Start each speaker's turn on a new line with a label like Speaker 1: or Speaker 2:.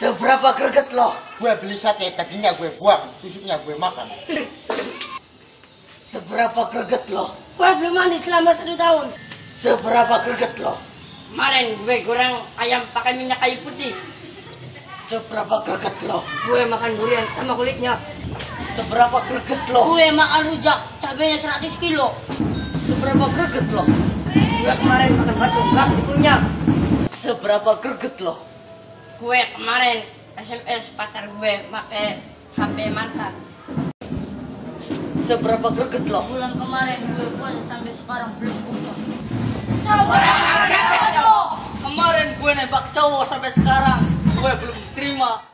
Speaker 1: Seberapa greget lo?
Speaker 2: Gue beli sate, dagingnya gue buang, tusuknya gue makan.
Speaker 1: Seberapa greget lo?
Speaker 3: Gue belum mandi selama satu tahun.
Speaker 1: Seberapa greget lo?
Speaker 3: Kemarin gue goreng ayam pakai minyak kayu putih.
Speaker 1: Seberapa greget lo?
Speaker 3: Gue makan durian sama kulitnya.
Speaker 1: Seberapa greget lo?
Speaker 3: Gue makan rujak, cabenya 100 kilo.
Speaker 1: Seberapa greget lo?
Speaker 3: Gue kemarin makan bakso, gak punya.
Speaker 1: Seberapa greget lo?
Speaker 3: Gue kemarin SMS pacar gue pakai HP mantan.
Speaker 1: Seberapa greget lo?
Speaker 3: Bulan kemarin gue puasa sampai sekarang belum buka.
Speaker 1: Kemarin gue nembak cowok sampai sekarang gue belum terima.